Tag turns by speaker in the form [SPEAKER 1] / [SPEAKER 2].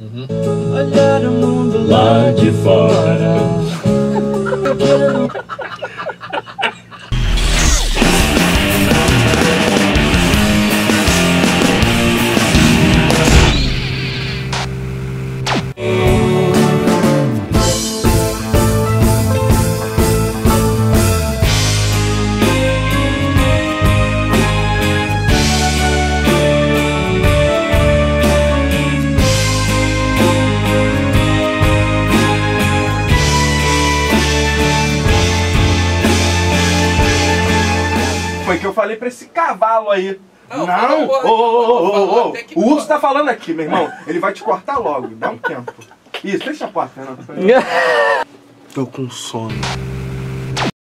[SPEAKER 1] Olhar o mundo lá de fora.
[SPEAKER 2] Foi que eu falei pra esse cavalo aí.
[SPEAKER 3] Não,
[SPEAKER 2] Não, ô, ô, ô, ô, o urso tá falando aqui, meu irmão. Ele vai te cortar logo, dá um tempo. Isso, fecha a porta, Fernando. Tô com sono.